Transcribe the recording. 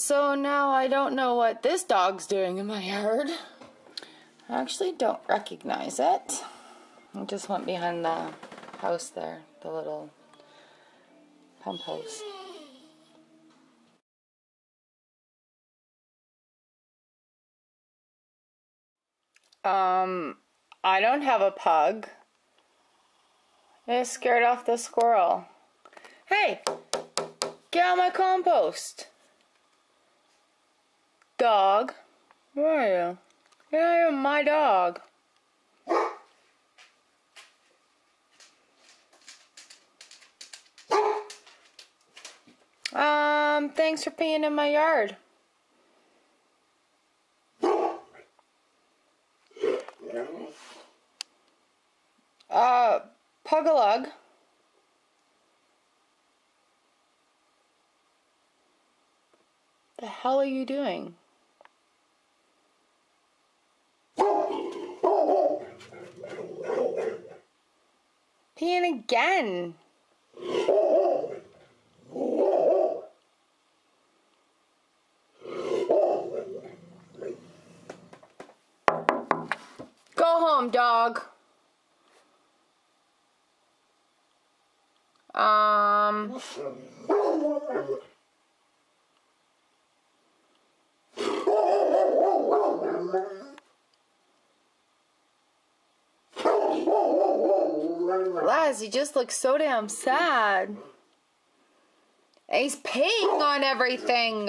So now I don't know what this dog's doing in my yard. I actually don't recognize it. It just went behind the house there, the little pump house. Um, I don't have a pug. It scared off the squirrel. Hey, get out my compost. Dog, where are you? Out of my dog. Um, thanks for peeing in my yard. Uh, Pugalug. The hell are you doing? Again. Go home, dog. Um. Laz, he just looks so damn sad. He's peeing on everything.